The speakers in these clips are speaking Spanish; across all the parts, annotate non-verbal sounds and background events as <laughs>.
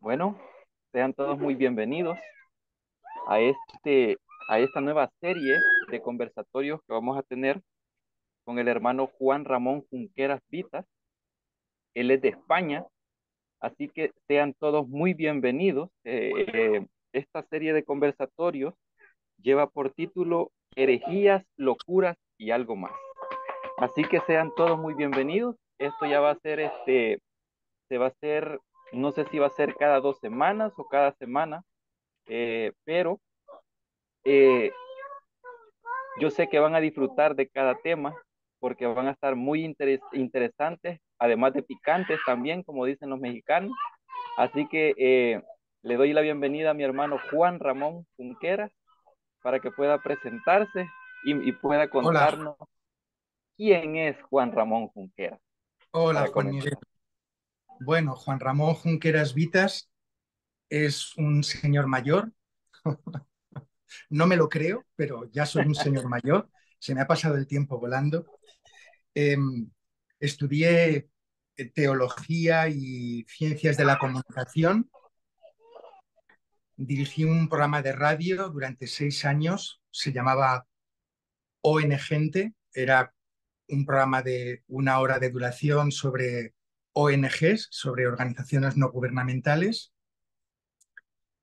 Bueno, sean todos muy bienvenidos a, este, a esta nueva serie de conversatorios que vamos a tener con el hermano Juan Ramón Junqueras Vitas. Él es de España, así que sean todos muy bienvenidos. Eh, eh, esta serie de conversatorios lleva por título Herejías, Locuras y algo más. Así que sean todos muy bienvenidos. Esto ya va a ser este, se va a hacer no sé si va a ser cada dos semanas o cada semana, eh, pero eh, yo sé que van a disfrutar de cada tema porque van a estar muy interesantes, además de picantes también, como dicen los mexicanos. Así que eh, le doy la bienvenida a mi hermano Juan Ramón Junqueras para que pueda presentarse y, pueda contarnos quién es Juan Ramón Junqueras. Hola, Juan. Bueno, Juan Ramón Junqueras Vitas es un señor mayor. <laughs> no me lo creo, pero ya soy un señor <laughs> mayor. Se me ha pasado el tiempo volando. Em, estudié eh, teología y ciencias de la comunicación. Dirigí un programa de radio durante seis años. Se llamaba ON Gente. Era un programa de una hora de duración sobre ONGs, sobre organizaciones no gubernamentales.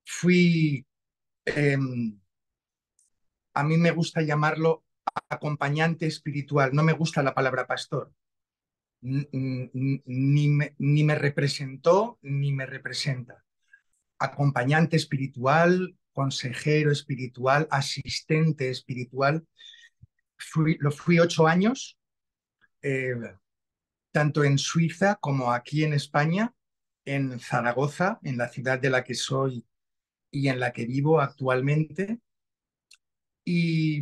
Fui, em, a mí me gusta llamarlo acompañante espiritual, no me gusta la palabra pastor. Ni me, ni me representó ni me representa. Acompañante espiritual, consejero espiritual, asistente espiritual. Fui, lo fui ocho años. Eh, tanto en Suiza como aquí en España, en Zaragoza, en la ciudad de la que soy y en la que vivo actualmente. Y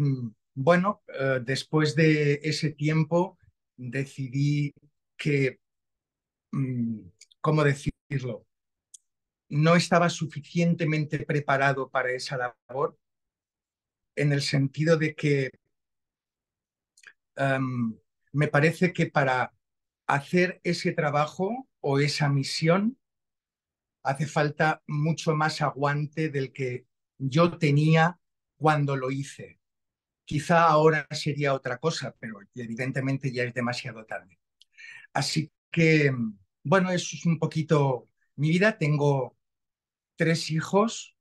bueno, eh, después de ese tiempo decidí que, mm, ¿cómo decirlo? No estaba suficientemente preparado para esa labor en el sentido de que em, me parece que para hacer ese trabajo o esa misión hace falta mucho más aguante del que yo tenía cuando lo hice. Quizá ahora sería otra cosa, pero evidentemente ya es demasiado tarde. Así que, bueno, eso es un poquito mi vida. Tengo tres hijos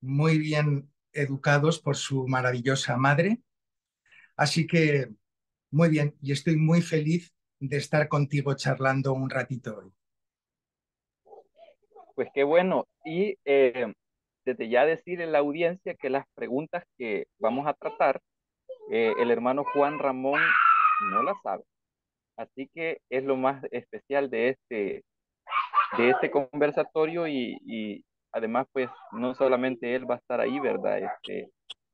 muy bien educados por su maravillosa madre. Así que, muy bien, y estoy muy feliz de estar contigo charlando un ratito hoy. Pues qué bueno. Y eh, desde ya decir en la audiencia que las preguntas que vamos a tratar, eh, el hermano Juan Ramón no las sabe. Así que es lo más especial de este, de este conversatorio y, y además pues no solamente él va a estar ahí, ¿verdad? Este,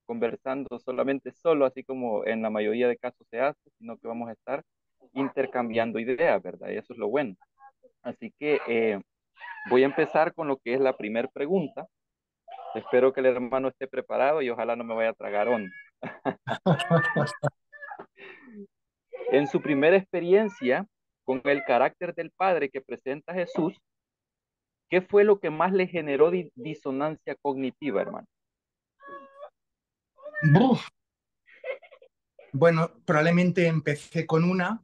conversando solamente solo, así como en la mayoría de casos se hace, sino que vamos a estar intercambiando ideas, ¿verdad? Y eso es lo bueno. Así que eh, voy a empezar con lo que es la primera pregunta. Espero que el hermano esté preparado y ojalá no me vaya a tragar onda. <laughs> en su primera experiencia con el carácter del Padre que presenta Jesús, ¿qué fue lo que más le generó disonancia cognitiva, hermano? Bueno, probablemente empecé con una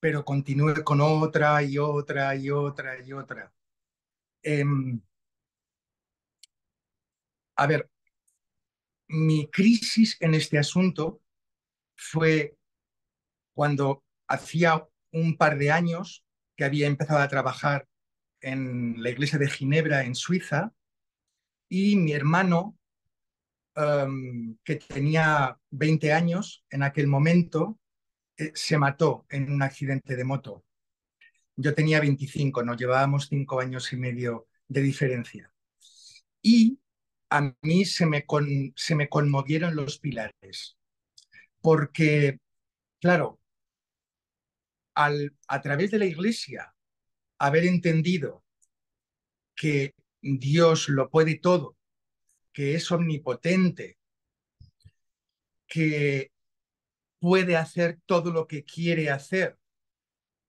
pero continúe con otra y otra y otra y otra. Em, a ver, mi crisis en este asunto fue cuando hacía un par de años que había empezado a trabajar en la iglesia de Ginebra, en Suiza, y mi hermano, em, que tenía 20 años en aquel momento, eh, se mató en un accidente de moto. Yo tenía 25, nos llevábamos cinco años y medio de diferencia. Y a mí se me, se me conmovieron los pilares, porque, claro, al, a través de la iglesia, haber entendido que Dios lo puede todo, que es omnipotente, que puede hacer todo lo que quiere hacer,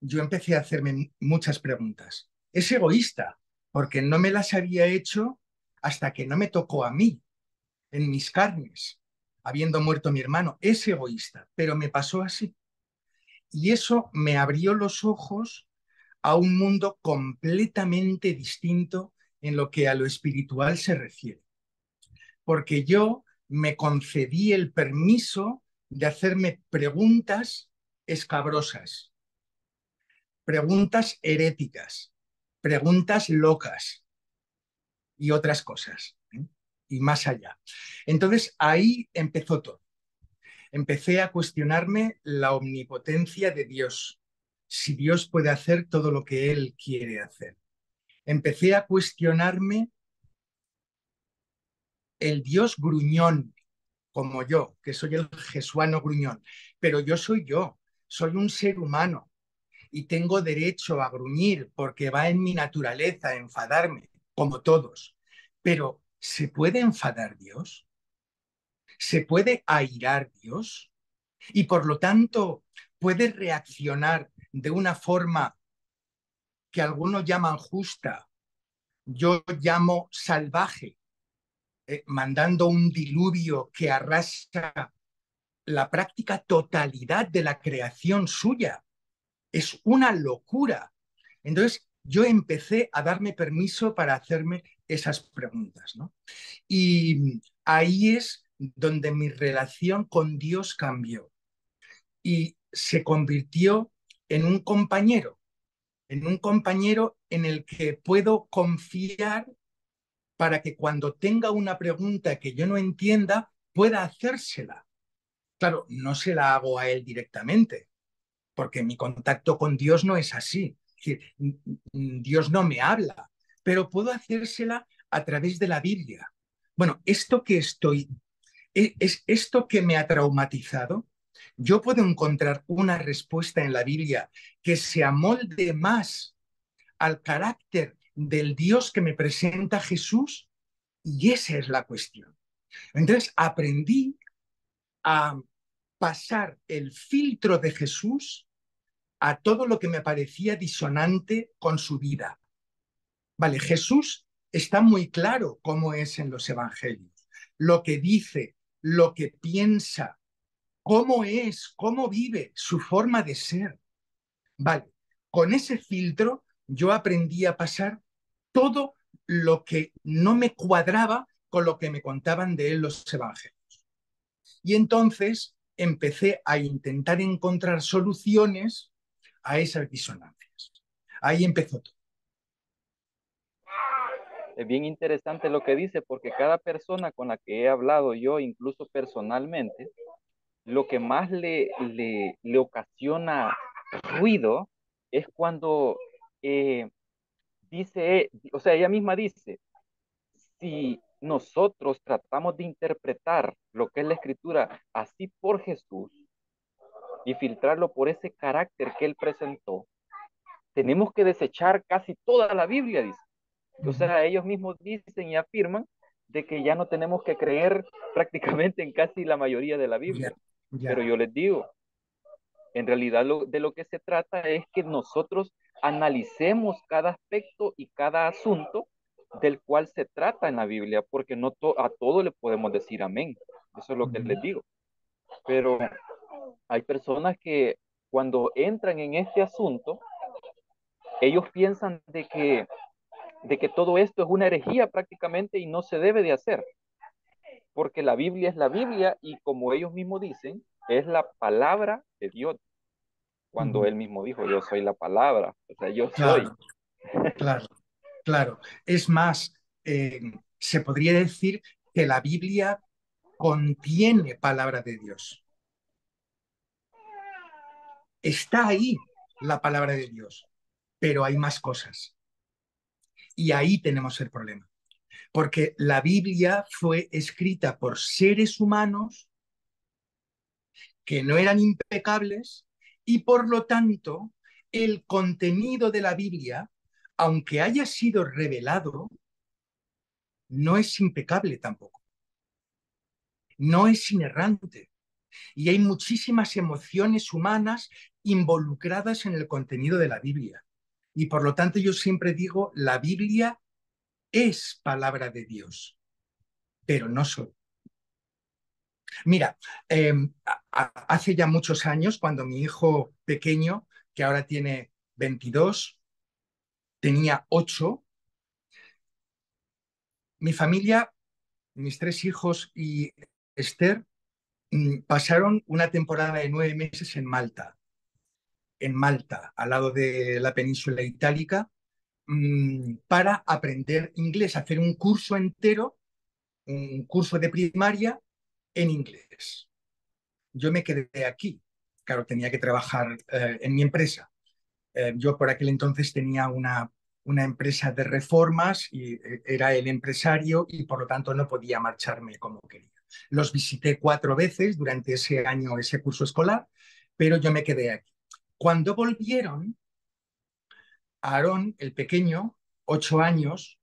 yo empecé a hacerme muchas preguntas. Es egoísta porque no me las había hecho hasta que no me tocó a mí, en mis carnes, habiendo muerto mi hermano. Es egoísta, pero me pasó así. Y eso me abrió los ojos a un mundo completamente distinto en lo que a lo espiritual se refiere. Porque yo me concedí el permiso de hacerme preguntas escabrosas, preguntas heréticas, preguntas locas y otras cosas, ¿eh? y más allá. Entonces ahí empezó todo. Empecé a cuestionarme la omnipotencia de Dios, si Dios puede hacer todo lo que Él quiere hacer. Empecé a cuestionarme el Dios gruñón, como yo, que soy el jesuano gruñón, pero yo soy yo, soy un ser humano y tengo derecho a gruñir porque va en mi naturaleza enfadarme, como todos. Pero, ¿se puede enfadar Dios? ¿Se puede airar Dios? Y por lo tanto, puede reaccionar de una forma que algunos llaman justa, yo llamo salvaje, eh, mandando un diluvio que arrasa la práctica totalidad de la creación suya. Es una locura. Entonces, yo empecé a darme permiso para hacerme esas preguntas. ¿no? Y ahí es donde mi relación con Dios cambió y se convirtió en un compañero, en un compañero en el que puedo confiar para que cuando tenga una pregunta que yo no entienda, pueda hacérsela. Claro, no se la hago a él directamente, porque mi contacto con Dios no es así. Dios no me habla, pero puedo hacérsela a través de la Biblia. Bueno, esto que estoy, e, es esto que me ha traumatizado, yo puedo encontrar una respuesta en la Biblia que se amolde más al carácter del Dios que me presenta Jesús? Y esa es la cuestión. Entonces aprendí a pasar el filtro de Jesús a todo lo que me parecía disonante con su vida. Vale, Jesús está muy claro cómo es en los evangelios, lo que dice, lo que piensa, cómo es, cómo vive, su forma de ser. Vale, con ese filtro yo aprendí a pasar todo lo que no me cuadraba con lo que me contaban de él los evangelios. Y entonces empecé a intentar encontrar soluciones a esas disonancias. Ahí empezó todo. Es bien interesante lo que dice porque cada persona con la que he hablado yo, incluso personalmente, lo que más le, le, le ocasiona ruido es cuando eh, dice, o sea, ella misma dice, si nosotros tratamos de interpretar lo que es la escritura así por Jesús y filtrarlo por ese carácter que él presentó, tenemos que desechar casi toda la Biblia, dice. O sea, ellos mismos dicen y afirman de que ya no tenemos que creer <laughs> prácticamente en casi la mayoría de la Biblia. Pero yo les digo, en realidad lo, de lo que se trata es que nosotros analicemos cada aspecto y cada asunto del cual se trata en la Biblia, porque no a todo le podemos decir amén. Eso es lo que les digo. Pero hay personas que cuando entran en este asunto, ellos piensan de que, de que todo esto es una herejía prácticamente y no se debe de hacer. Porque la Biblia es la Biblia y como ellos mismos dicen, es la palabra de Dios cuando él mismo dijo, yo soy la palabra, o sea, yo soy. Claro, claro. Es más, eh, se podría decir que la Biblia contiene palabra de Dios. Está ahí la palabra de Dios, pero hay más cosas. Y ahí tenemos el problema. Porque la Biblia fue escrita por seres humanos que no eran impecables y por lo tanto el contenido de la Biblia, aunque haya sido revelado, no es impecable tampoco. No es inerrante. Y hay muchísimas emociones humanas involucradas en el contenido de la Biblia. Y por lo tanto yo siempre digo, la Biblia es palabra de Dios, pero no soy. Mira, eh, hace ya muchos años, cuando mi hijo pequeño, que ahora tiene 22, tenía 8, mi familia, mis tres hijos y Esther, mm, pasaron una temporada de nueve meses en Malta, en Malta, al lado de la península itálica, mm, para aprender inglés, hacer un curso entero, un curso de primaria en inglés. Yo me quedé aquí. Claro, tenía que trabajar eh, en mi empresa. Eh, yo por aquel entonces tenía una, una empresa de reformas y eh, era el empresario y por lo tanto no podía marcharme como quería. Los visité cuatro veces durante ese año, ese curso escolar, pero yo me quedé aquí. Cuando volvieron, Aarón, el pequeño, ocho años,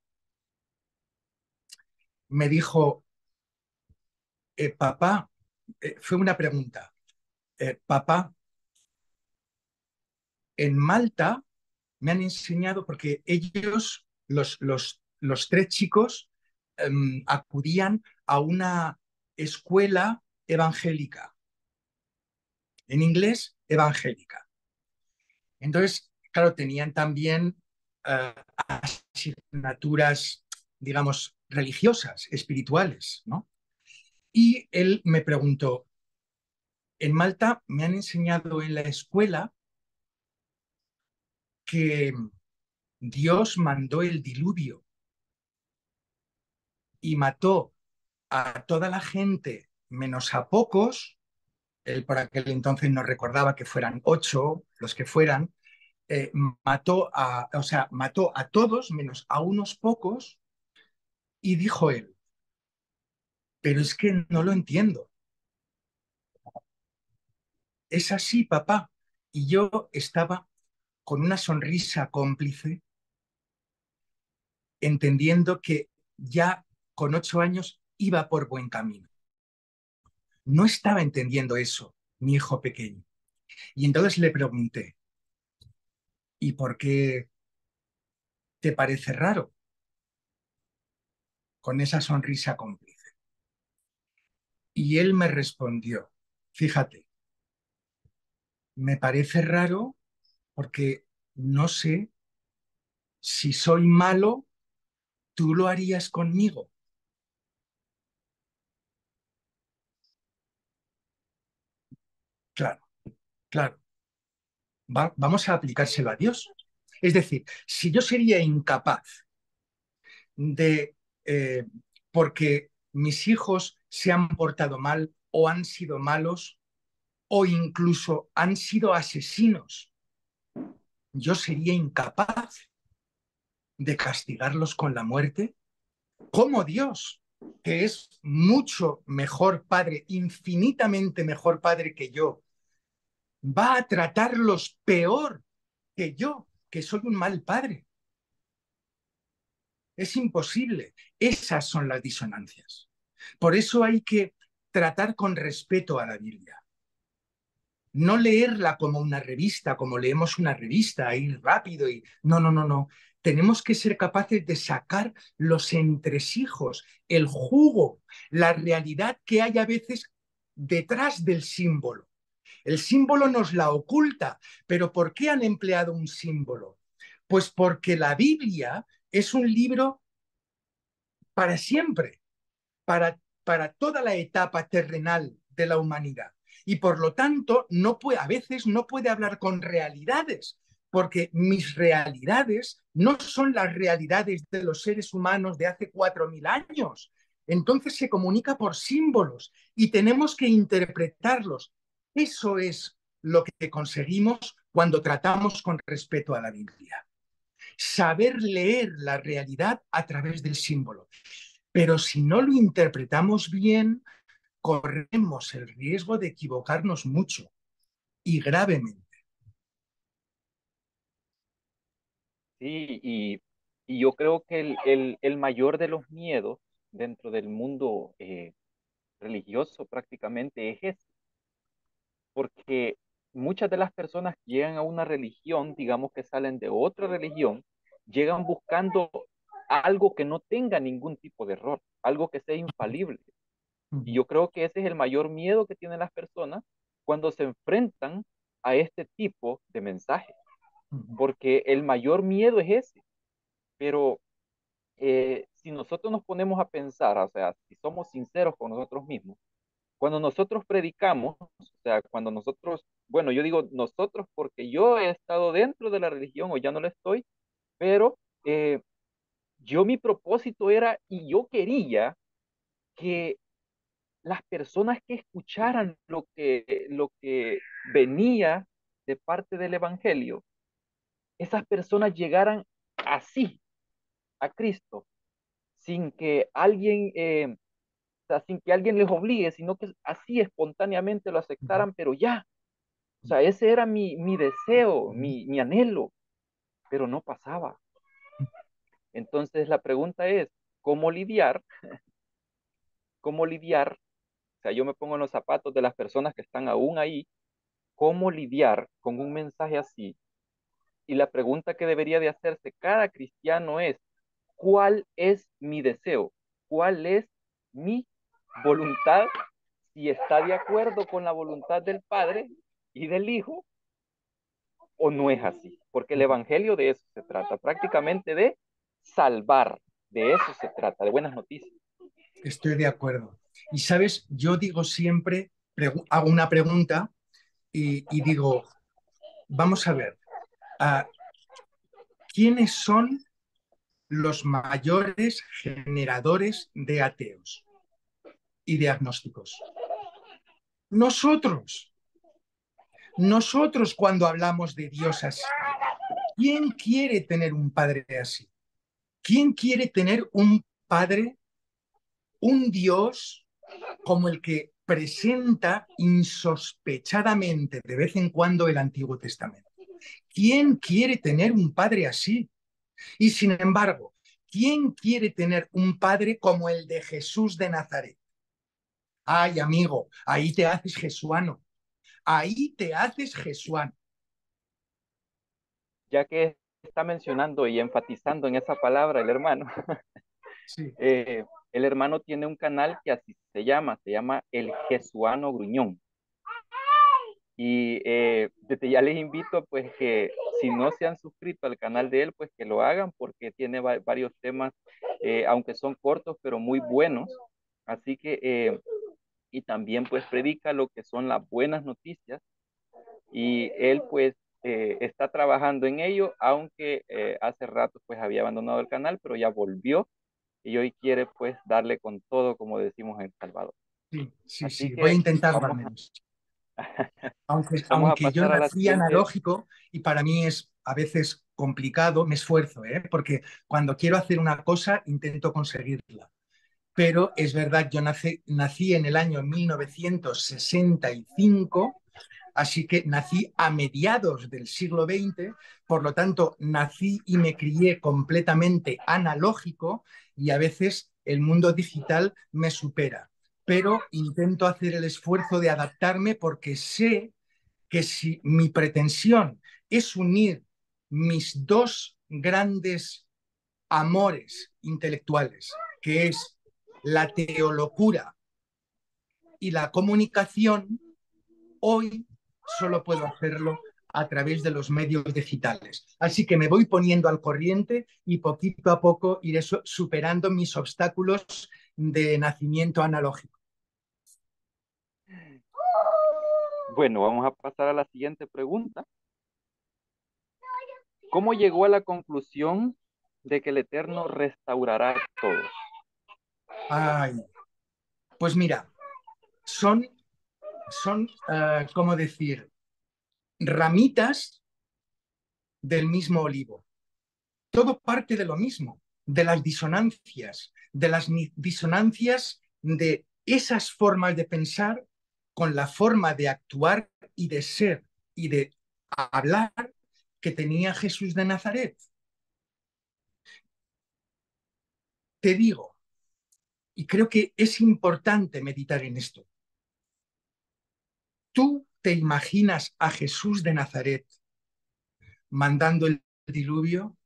me dijo, eh, papá, eh, fue una pregunta, eh, papá, en Malta me han enseñado, porque ellos, los, los, los tres chicos, em, acudían a una escuela evangélica, en inglés, evangélica. Entonces, claro, tenían también asignaturas, digamos, religiosas, espirituales, ¿no? Y él me preguntó, en Malta me han enseñado en la escuela que Dios mandó el diluvio y mató a toda la gente menos a pocos, él por aquel entonces no recordaba que fueran ocho los que fueran, eh, mató a, o sea, mató a todos menos a unos pocos y dijo él, pero es que no lo entiendo. Es así, papá. Y yo estaba con una sonrisa cómplice, entendiendo que ya con ocho años iba por buen camino. No estaba entendiendo eso, mi hijo pequeño. Y entonces le pregunté, ¿y por qué te parece raro? Con esa sonrisa cómplice. Y él me respondió, fíjate, me parece raro porque no sé si soy malo, tú lo harías conmigo. Claro, claro. vamos a aplicárselo a Dios. Es decir, si yo sería incapaz de, eh, porque mis hijos se han portado mal o han sido malos o incluso han sido asesinos, yo sería incapaz de castigarlos con la muerte. ¿Cómo Dios, que es mucho mejor padre, infinitamente mejor padre que yo, va a tratarlos peor que yo, que soy un mal padre? Es imposible. Esas son las disonancias. Por eso hay que tratar con respeto a la Biblia. No leerla como una revista, como leemos una revista, ir rápido y... No, no, no, no. Tenemos que ser capaces de sacar los entresijos, el jugo, la realidad que hay a veces detrás del símbolo. El símbolo nos la oculta, pero ¿por qué han empleado un símbolo? Pues porque la Biblia es un libro para siempre para, para toda la etapa terrenal de la humanidad. Y por lo tanto, no puede, a veces no puede hablar con realidades, porque mis realidades no son las realidades de los seres humanos de hace cuatro mil años. Entonces se comunica por símbolos y tenemos que interpretarlos. Eso es lo que conseguimos cuando tratamos con respeto a la Biblia. Saber leer la realidad a través del símbolo. Pero si no lo interpretamos bien, corremos el riesgo de equivocarnos mucho y gravemente. Sí, y, yo creo que el, mayor de los miedos dentro del mundo eh, religioso prácticamente es ese, porque muchas de las personas que llegan a una religión, digamos que salen de otra religión, llegan buscando algo que no tenga ningún tipo de error, algo que sea infalible. Y yo creo que ese es el mayor miedo que tienen las personas cuando se enfrentan a este tipo de mensajes, porque el mayor miedo es ese. Pero eh, si nosotros nos ponemos a pensar, o sea, si somos sinceros con nosotros mismos, cuando nosotros predicamos, o sea, cuando nosotros, bueno, yo digo nosotros porque yo he estado dentro de la religión o ya no lo estoy, pero eh, yo mi propósito era y yo quería que las personas que escucharan lo que, lo que venía de parte del Evangelio, esas personas llegaran así a Cristo, sin que alguien, eh, o sea, sin que alguien les obligue, sino que así espontáneamente lo aceptaran, pero ya. O sea, ese era mi, mi deseo, mi, mi anhelo, pero no pasaba. Entonces la pregunta es, ¿cómo lidiar? <laughs> ¿Cómo lidiar? O sea, yo me pongo en los zapatos de las personas que están aún ahí. ¿Cómo lidiar con un mensaje así? Y la pregunta que debería de hacerse cada cristiano es, ¿cuál es mi deseo? ¿Cuál es mi voluntad? Si está de acuerdo con la voluntad del Padre y del Hijo, o no es así. Porque el Evangelio de eso se trata, prácticamente de salvar. De eso se trata, de buenas noticias. Estoy de acuerdo. Y sabes, yo digo siempre, hago una pregunta y, digo, vamos a ver, ¿quiénes son los mayores generadores de ateos y de agnósticos? Nosotros. Nosotros cuando hablamos de Dios así. ¿Quién quiere tener un padre así? ¿Quién quiere tener un Padre, un Dios como el que presenta insospechadamente de vez en cuando el Antiguo Testamento? ¿Quién quiere tener un Padre así? Y sin embargo, ¿quién quiere tener un Padre como el de Jesús de Nazaret? Ay, amigo, ahí te haces jesuano. Ahí te haces jesuano. Ya que está mencionando y enfatizando en esa palabra el hermano. <laughs> Eh, el hermano tiene un canal que así se llama, se llama El Jesuano Gruñón. Y eh, desde ya les invito pues que si no se han suscrito al canal de él, pues que lo hagan porque tiene varios temas, eh, aunque son cortos, pero muy buenos. Así que, y también pues predica lo que son las buenas noticias. Y él pues eh, está trabajando en ello, aunque eh, hace rato pues había abandonado el canal, pero ya volvió y hoy quiere pues darle con todo, como decimos en El Salvador. Sí, sí, sí, voy a intentarlo al menos. <laughs> aunque aunque yo nací analógico y para mí es a veces complicado, me esfuerzo, ¿eh? porque cuando quiero hacer una cosa intento conseguirla. Pero es verdad, yo nací, nací en el año 1965 Así que nací a mediados del siglo XX, por lo tanto, nací y me crié completamente analógico y a veces el mundo digital me supera. Pero intento hacer el esfuerzo de adaptarme porque sé que si mi pretensión es unir mis dos grandes amores intelectuales, que es la teolocura y la comunicación, hoy solo puedo hacerlo a través de los medios digitales. Así que me voy poniendo al corriente y poquito a poco iré superando mis obstáculos de nacimiento analógico. Bueno, vamos a pasar a la siguiente pregunta. ¿Cómo llegó a la conclusión de que el Eterno restaurará todo? Ay, pues mira, son son, uh, ¿cómo decir? Ramitas del mismo olivo. Todo parte de lo mismo, de las disonancias, de las disonancias de esas formas de pensar con la forma de actuar y de ser y de hablar que tenía Jesús de Nazaret. Te digo, y creo que es importante meditar en esto, tú te imaginas a Jesús de Nazaret mandando el diluvio?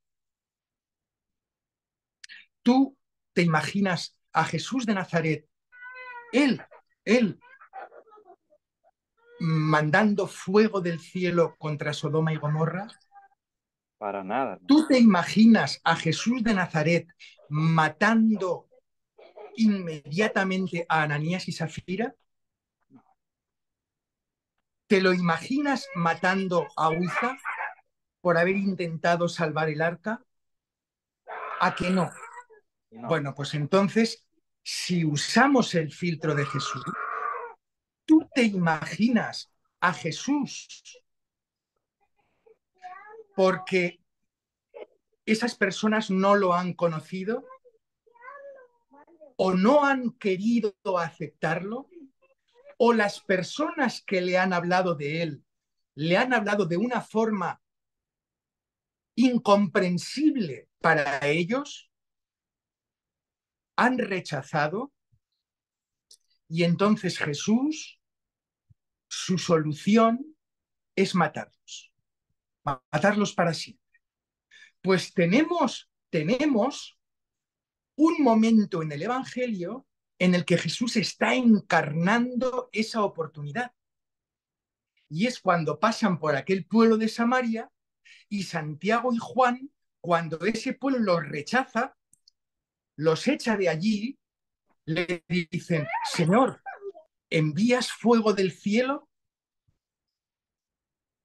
¿Tú te imaginas a Jesús de Nazaret, él, él, mandando fuego del cielo contra Sodoma y Gomorra? Para nada. ¿Tú te imaginas a Jesús de Nazaret matando inmediatamente a Ananías y Zafira? ¿Te lo imaginas matando a Uza por haber intentado salvar el arca? ¿A que no? no? Bueno, pues entonces, si usamos el filtro de Jesús, ¿tú te imaginas a Jesús porque esas personas no lo han conocido o no han querido aceptarlo o las personas que le han hablado de él le han hablado de una forma incomprensible para ellos, han rechazado y entonces Jesús, su solución es matarlos matarlos para siempre. Pues tenemos, tenemos un momento en el Evangelio en el que Jesús está encarnando esa oportunidad. Y es cuando pasan por aquel pueblo de Samaria y Santiago y Juan, cuando ese pueblo los rechaza, los echa de allí, le dicen, Señor, ¿envías fuego del cielo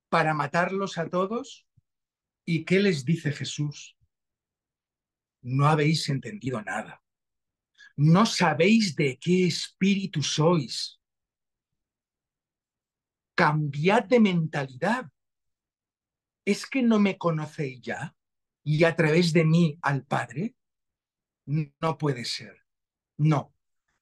para matarlos a todos? ¿Y qué les dice Jesús? No habéis entendido nada. No sabéis de qué espíritu sois. Cambiad de mentalidad. ¿Es que no me conocéis ya? ¿Y a través de mí al Padre? No puede ser. No,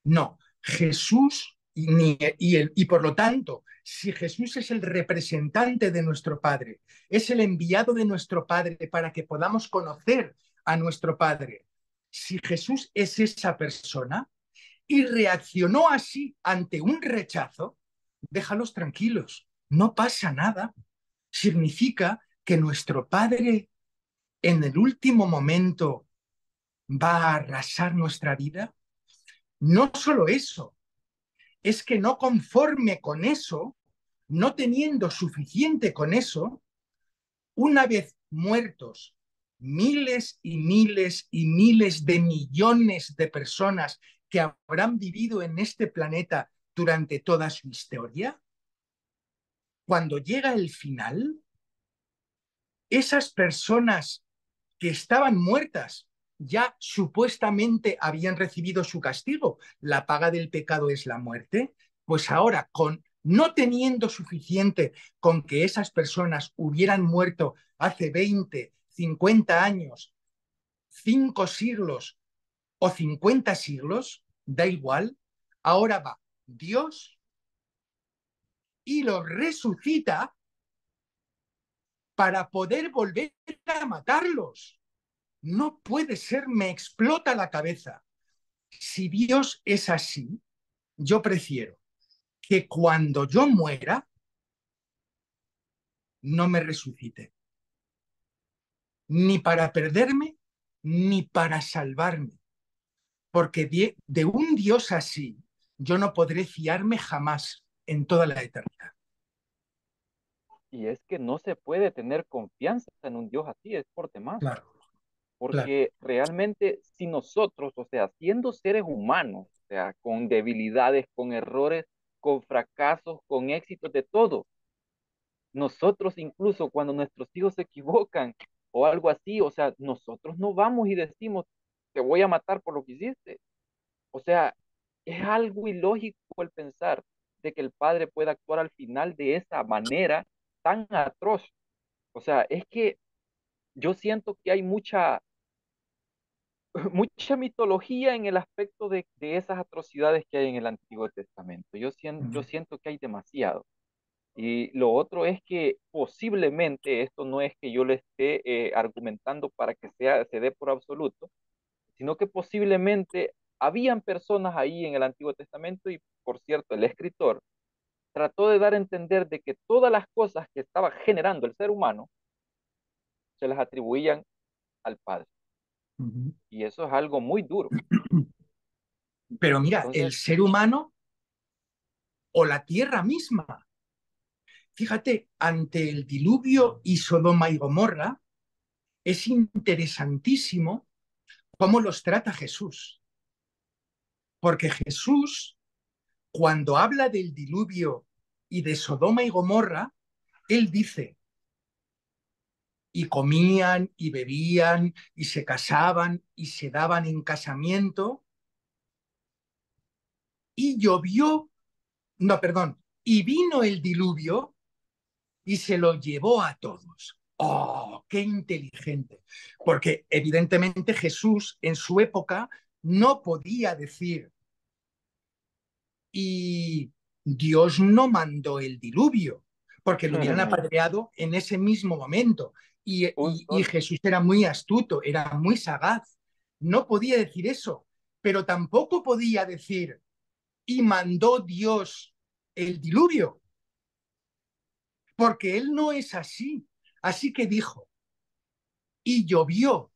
no. Jesús y, y, por lo tanto si Jesús es el representante de nuestro Padre, es el enviado de nuestro Padre para que podamos conocer a nuestro Padre, si Jesús es esa persona y reaccionó así ante un rechazo, déjalos tranquilos, no pasa nada. Significa que nuestro Padre en el último momento va a arrasar nuestra vida. No solo eso, es que no conforme con eso, no teniendo suficiente con eso, una vez muertos miles y miles y miles de millones de personas que habrán vivido en este planeta durante toda su historia, cuando llega el final, esas personas que estaban muertas ya supuestamente habían recibido su castigo, la paga del pecado es la muerte, pues ahora con no teniendo suficiente con que esas personas hubieran muerto hace 20, 50 años, 5 siglos o 50 siglos, da igual, ahora va Dios y los resucita para poder volver a matarlos no puede ser, me explota la cabeza. Si Dios es así, yo prefiero que cuando yo muera, no me resucite. Ni para perderme, ni para salvarme. Porque de, de un Dios así, yo no podré fiarme jamás en toda la eternidad. Y es que no se puede tener confianza en un Dios así, es por demás. Claro. Porque realmente si nosotros, o sea, siendo seres humanos, o sea, con debilidades, con errores, con fracasos, con éxitos de todo, nosotros incluso cuando nuestros hijos se equivocan o algo así, o sea, nosotros no vamos y decimos, te voy a matar por lo que hiciste. O sea, es algo ilógico el pensar de que el padre pueda actuar al final de esa manera tan atroz. O sea, es que yo siento que hay mucha, <laughs> mucha mitología en el aspecto de, de, esas atrocidades que hay en el Antiguo Testamento. Yo siento, yo siento que hay demasiado. Y lo otro es que posiblemente, esto no es que yo le esté eh, argumentando para que sea, se dé por absoluto, sino que posiblemente habían personas ahí en el Antiguo Testamento y, por cierto, el escritor trató de dar a entender de que todas las cosas que estaba generando el ser humano se las atribuían al Padre. Y eso es algo muy duro. Pero mira, el ser humano o la tierra misma. Fíjate, ante el diluvio y Sodoma y Gomorra, es interesantísimo cómo los trata Jesús. Porque Jesús, cuando habla del diluvio y de Sodoma y Gomorra, él dice, y comían y bebían y se casaban y se daban en casamiento. Y llovió, no, perdón, y vino el diluvio y se lo llevó a todos. ¡Oh, qué inteligente! Porque evidentemente Jesús en su época no podía decir, y Dios no mandó el diluvio, porque lo hubieran apedreado en ese mismo momento. Y, Jesús era muy astuto, era muy sagaz. No podía decir eso, pero tampoco podía decir, y mandó Dios el diluvio, porque él no es así. Así que dijo, y llovió,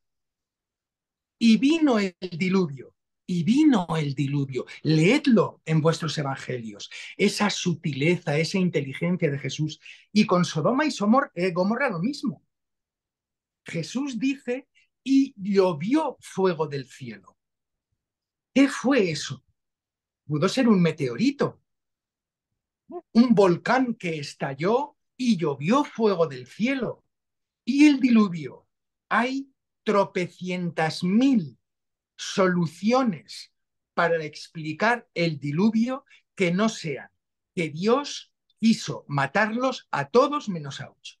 y vino el diluvio, y vino el diluvio. Leedlo en vuestros evangelios, esa sutileza, esa inteligencia de Jesús. Y con Sodoma y eh, Gomorra lo mismo. Jesús dice, y llovió fuego del cielo. ¿Qué fue eso? Pudo ser un meteorito, un volcán que estalló y llovió fuego del cielo. Y el diluvio. Hay tropecientas mil soluciones para explicar el diluvio que no sean que Dios quiso matarlos a todos menos a ocho.